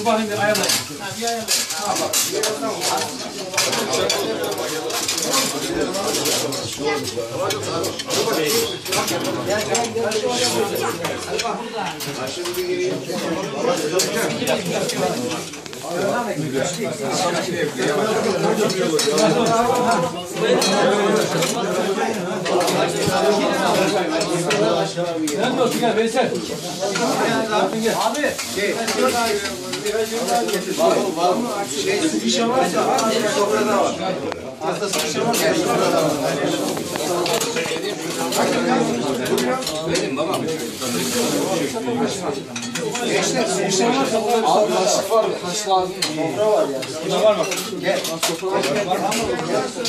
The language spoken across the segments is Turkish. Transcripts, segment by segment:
Bu bakayım bir ayarlayın. Bir ayarlayın. Sen de olsun gel Veysel. Abi. Şey, biraz yollar getir. Var mı? Var mı? Şey, bir şey varsa. Sofrada var. Benim babam. Gençler gençler var da Abi kaşık var, kaş lazım. Sofra var ya. Burada var bak. Gel. Sofra var.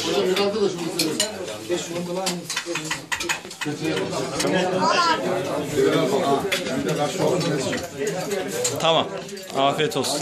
Burada bir arkadaş bunu söylüyor. Geç şunu da lan. Tamam. Afiyet olsun.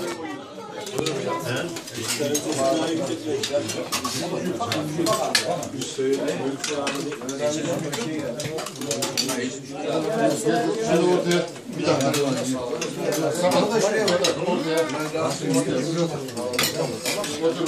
Şöyle ortaya bir dakika. Sabah da şuraya bak. Ortaya. Otur. Otur.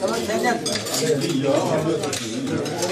Tamam, sen yap. Ya,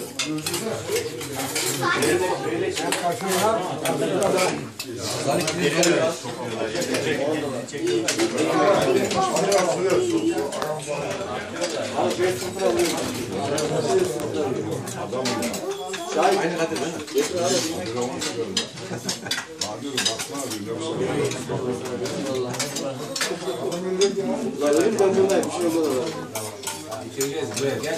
Aynı kadar değil mi? Bağırıyorum, baksana diyor. Vallahi. Bunlar benim bandımdayım, bir şey olmadı. Bitireceğiz, buraya gel.